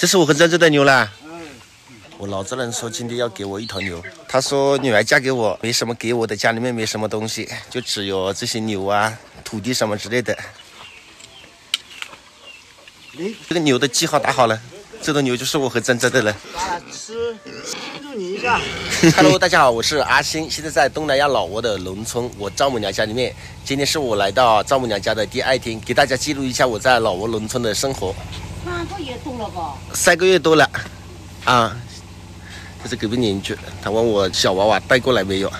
这是我和珍珍的牛啦。我老丈人说今天要给我一头牛，他说女儿嫁给我没什么给我的，家里面没什么东西，就只有这些牛啊、土地什么之类的。这个牛的记号打好了，这头牛就是我和珍珍的了。吃，庆祝你一下。Hello，大家好，我是阿星，现在在东南亚老挝的农村，我丈母娘家里面。今天是我来到丈母娘家的第二天，给大家记录一下我在老挝农村的生活。三个月多了吧？三个月多了，啊，这是隔壁邻居，他问我小娃娃带过来没有，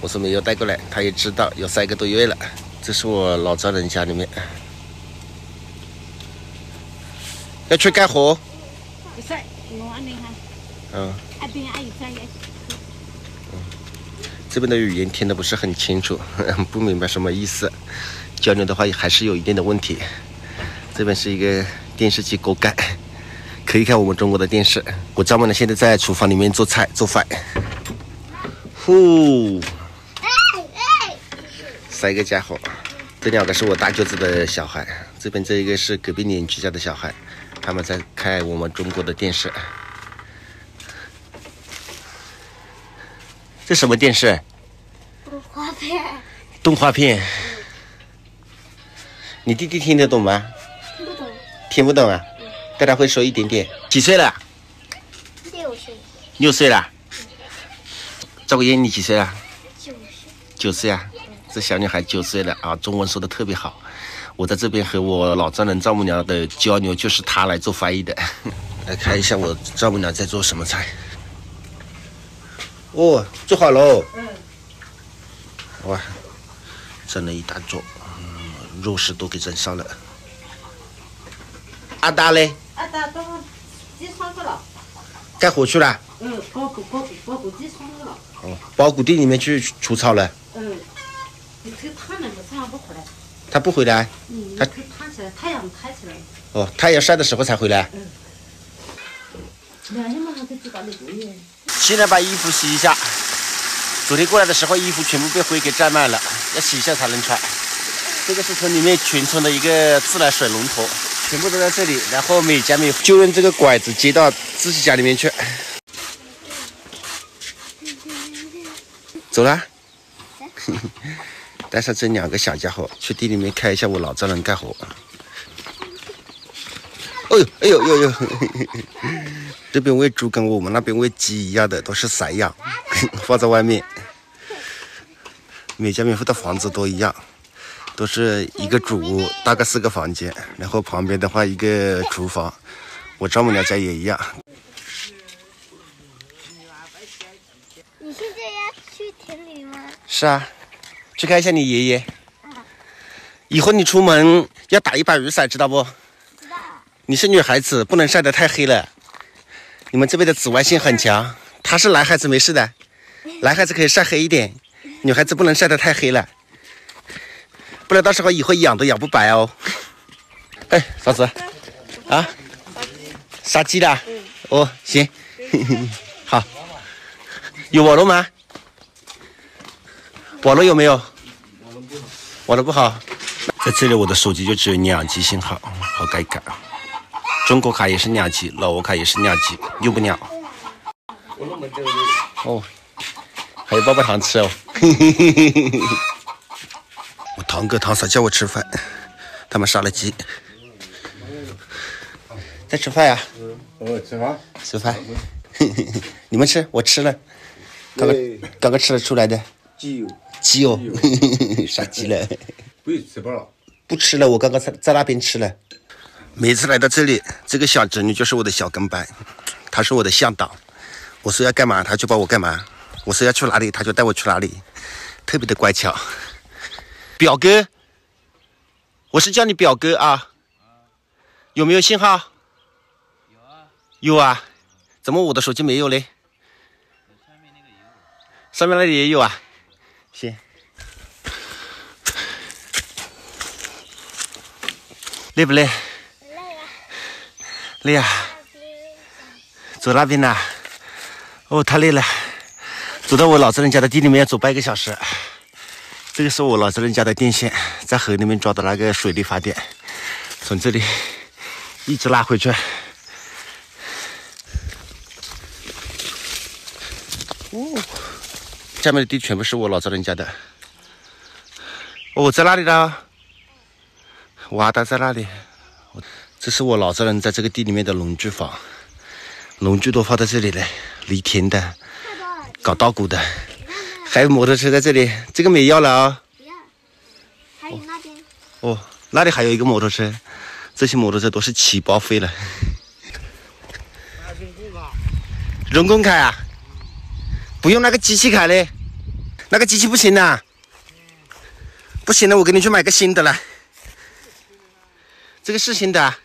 我说没有带过来，他也知道有三个多月了。这是我老丈人家里面，要去干活，不是，我安尼哈，嗯，阿斌阿姨在也。这边的语言听得不是很清楚，不明白什么意思，交流的话还是有一定的问题。这边是一个电视机锅盖，可以看我们中国的电视。我丈母娘现在在厨房里面做菜做饭。呼，三个家伙，这两个是我大舅子的小孩，这边这一个是隔壁邻居家的小孩，他们在看我们中国的电视。这什么电视？动画片，动画片。你弟弟听得懂吗？听不懂。啊？但他会说一点点。几岁了？六岁，六岁了。赵国英，你几岁了？九岁，九岁啊。这小女孩九岁了啊，中文说的特别好。我在这边和我老丈人、丈母娘的交流，就是她来做翻译的。来看一下我丈母娘在做什么菜。哦，做好喽。嗯。哇，整了一大桌，嗯，肉食都给整上了。阿达嘞，啊，打到几双个了？干活去了。嗯，包谷包谷包谷几双个了？哦，包谷地里面去除草了。嗯，你这个烫那个上不回来。他不回来。嗯，你他可以烫起来，太阳抬起来。哦，太阳晒的时候才回来。两天马上就知道那个月。现在把衣服洗一下。昨天过来的时候，衣服全部被灰给占满了，要洗一下才能穿。这个是村里面全村的一个自来水龙头，全部都在这里，然后每家每户就用这个拐子接到自己家里面去。走啦，带上这两个小家伙去地里面看一下我老丈人干活。哎呦哎呦呦呦！这边喂猪跟我们那边喂鸡一样的，都是散养，放在外面。每家每户的房子都一样，都是一个主屋，大概四个房间，然后旁边的话一个厨房。我丈母娘家也一样。你现在要去田里吗？是啊，去看一下你爷爷。以后你出门要打一把雨伞，知道不？知道。你是女孩子，不能晒得太黑了。你们这边的紫外线很强，他是男孩子没事的，男孩子可以晒黑一点，女孩子不能晒得太黑了，不然到时候以后养都养不白哦。哎，嫂子，啊，杀鸡的，哦，行，好，有网络吗？网络有没有？网络不好。在这里我的手机就只有两 G 信号，好尴尬啊。中国卡也是两 G，老挝卡也是两 G，用不了。哦，还有棒棒糖吃哦。我堂哥堂嫂叫我吃饭，他们杀了鸡，在吃饭呀、哦，吃饭。吃饭。你们吃，我吃了，刚刚刚刚吃了出来的鸡油，鸡哦，杀鸡了。不是吃饱了。不吃了，我刚刚在在那边吃了。每次来到这里，这个小侄女就是我的小跟班，她是我的向导。我说要干嘛，她就帮我干嘛；我说要去哪里，她就带我去哪里，特别的乖巧。表哥，我是叫你表哥啊。有没有信号？有啊。有啊。怎么我的手机没有嘞？上面那里也有啊。行。累不累？累了。累啊！走那边呐。哦，太累了。走到我老丈人家的地里面要走半个小时。这个是我老丈人家的电线在河里面抓的那个水力发电从这里一直拉回去。哦下面的地全部是我老丈人家的。哦在那里呢？我阿达在那里。这是我老丈人在这个地里面的农具房农具都放在这里了犁田的搞稻谷的。还有摩托车在这里，这个没要了啊、不要，还有那边，哦，那里还有一个摩托车，这些摩托车都是起报废了。人工开啊？不用那个机器开嘞，那个机器不行啊。不行了，我给你去买个新的了。这个是新的啊，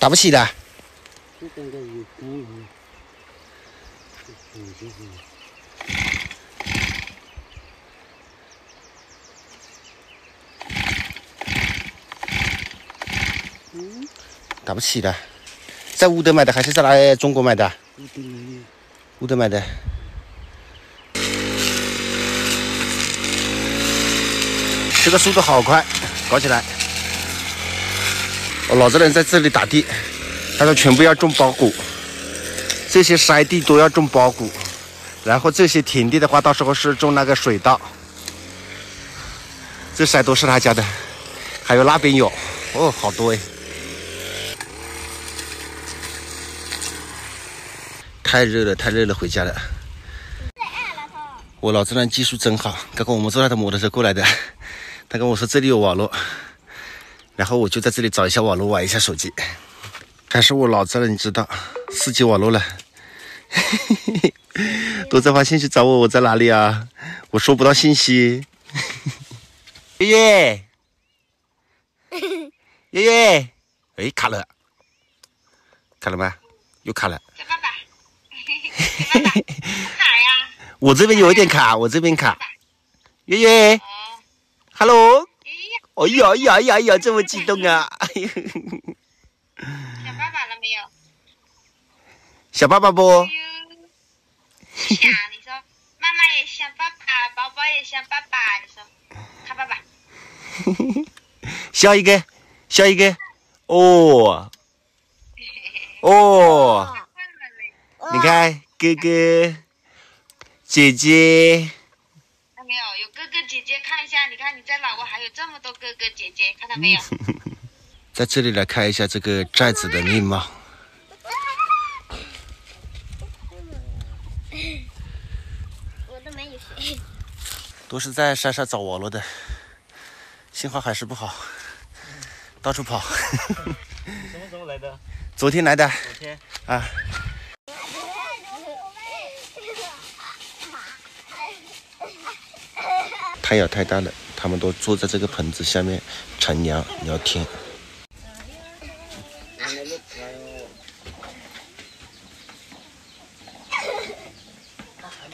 打不起的。打不起的，在乌德买的还是在哪中国买的？乌德买的。这个速度好快，搞起来！我老丈人在这里打地，他说全部要种苞谷，这些筛地都要种苞谷，然后这些田地的话，到时候是种那个水稻。这山都是他家的，还有那边有，哦，好多哎！太热了，太热了，回家了。我老丈人技术真好，刚刚我们坐他的摩托车过来的，他跟我说这里有网络，然后我就在这里找一下网络，玩一下手机。还是我老丈人知道四 G 网络了，嘿嘿嘿都在发信息找我，我在哪里啊？我收不到信息。月月，月月，哎，卡了，卡了吗？又卡了。小爸爸，小爸爸，哪儿呀？我这边有一点卡，我这边卡。月月，Hello，哎呀呀呀呀，这么激动啊！哎呦，想爸爸了没有？想爸爸不？想 你说，妈妈也想爸爸，宝宝也想爸爸，你说，看爸爸，笑一个，笑一个。哦，哦，你看哥哥、姐姐，看到没有？有哥哥姐姐，看一下，你看你在老挝还有这么多哥哥姐姐，看到没有？在这里来看一下这个寨子的面貌。我都没有水。都是在山上找网络的，信号还是不好，到处跑。什么时候来的？昨天来的昨天。啊，太阳太大了，他们都坐在这个棚子下面乘凉聊天。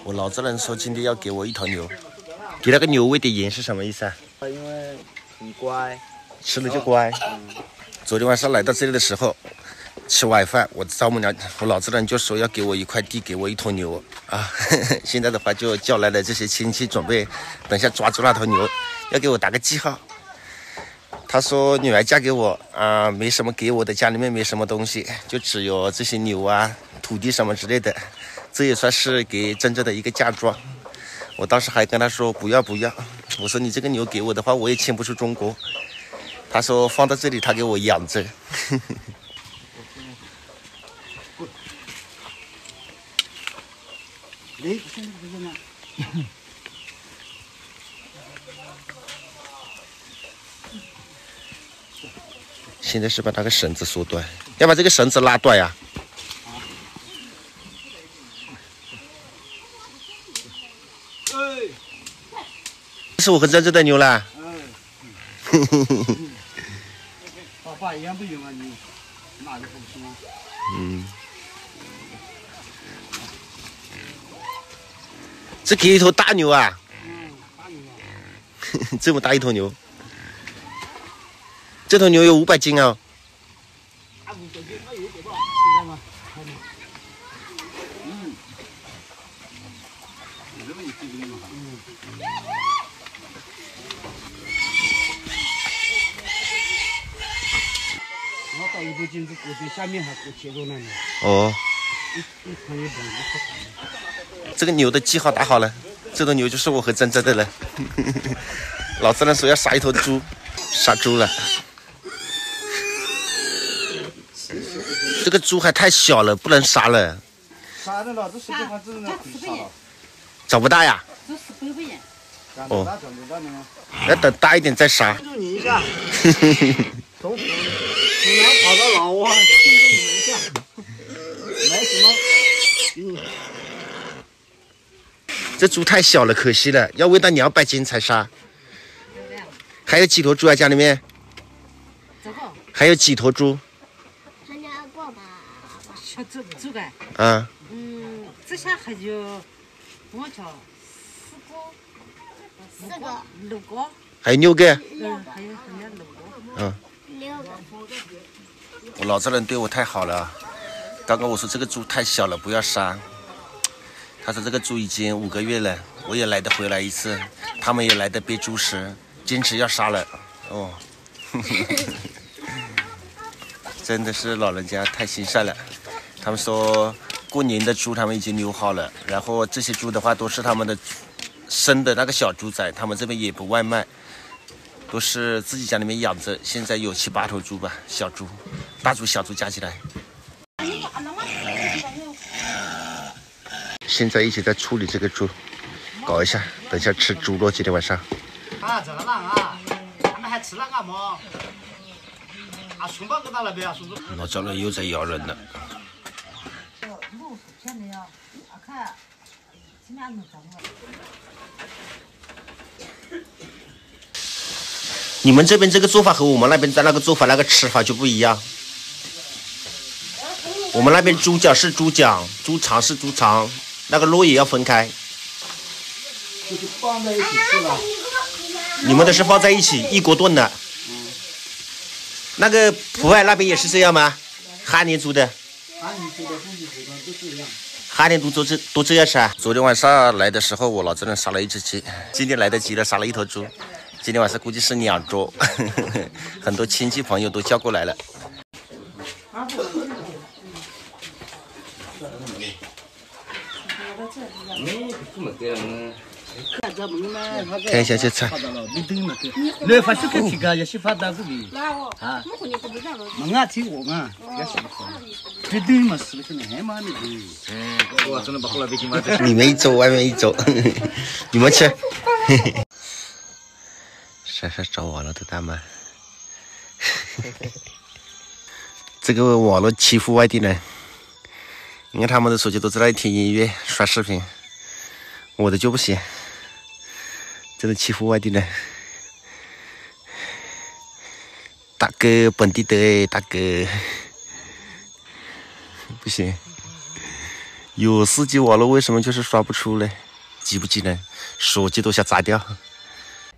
我老丈人说今天要给我一头牛，给那个牛喂点盐是什么意思啊？因为很乖。吃了就乖。昨天晚上来到这里的时候，吃晚饭，我丈母娘，我老丈人就说要给我一块地，给我一头牛啊。现在的话就叫来了这些亲戚，准备等下抓住那头牛，要给我打个记号。他说女儿嫁给我啊，没什么给我的，家里面没什么东西，就只有这些牛啊、土地什么之类的，这也算是给真正的一个嫁妆。我当时还跟他说不要不要，我说你这个牛给我的话，我也牵不出中国。他说放到这里，他给我养着。现在是把那个绳子缩短，要把这个绳子拉断呀、这是我很真正的牛啦。爸爸养不行啊你？哪个不行啊？嗯，这给一头大牛啊！这么大一头牛，这头牛有五百斤哦。我到一头金子过去，下面还过切到那里。哦，这个牛的记号打好了，这头牛就是我和珍珍的了。老子呢说要杀一头猪，杀猪了。这个猪还太小了，不能杀了，杀的了，这时间还真的可以杀了。长不大呀，都是背不严。长不大，长不大呢。要等大一点再杀。庆祝你一下，从湖湖南跑到老挝，庆祝你一下，买什么给你？这猪太小了，可惜了，要喂到两百斤才杀。还有几头猪啊？家里面还有几头猪？参加过吧？小猪猪肝，啊，嗯，这下还有我叫四个、四个，六个，还有六个。嗯，还有还有六个。六个。我老丈人对我太好了。刚刚我说这个猪太小了，不要杀。他说这个猪已经五个月了，我也来得回来一次，他们也来得背猪食，坚持要杀了。哦，真的是老人家太心善了。他们说过年的猪他们已经留好了，然后这些猪的话都是他们的生的那个小猪仔，他们这边也不外卖，都是自己家里面养着。现在有七八头猪吧，小猪、大猪、小猪加起来。现在一起在处理这个猪，搞一下，等一下吃猪肉。今天晚上，啊，这个狼啊，他们还吃那个么？啊，熊抱给到那边啊，叔叔。老丈人又在咬人了。你们这边这个做法和我们那边的那个做法那个吃法就不一样。我们那边猪脚是猪脚，猪肠是猪肠，那个肉也要分开。就是放在一起吃了。你们的是放在一起一锅炖的。那个普洱那边也是这样吗？哈尼族的。哈尼族的都是一样。哈年猪都这都这样吃啊？昨天晚上来的时候，我老丈人杀了一只鸡，今天来得及了，杀了一头猪。今天晚上估计是两桌，很多亲戚朋友都叫过来了。看一下这菜，你发现个几个也是发到这里啊？门啊，听我嘛，也是好。这对嘛，是不是还蛮的？我真的把后来北京嘛，里面一周，外面一周，你们吃。珊珊找网络的大妈，这个网络欺负外地人。你看他们的手机都在那里听音乐、刷视频，我的就不行，真的欺负外地人。大哥，本地的哎，大哥，不行。有四 G 网络为什么就是刷不出呢？急不急呢？手机都想砸掉。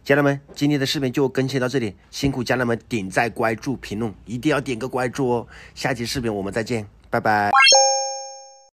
家人们，今天的视频就更新到这里，辛苦家人们点赞、关注、评论，一定要点个关注哦。下期视频我们再见，拜拜。